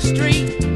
the street.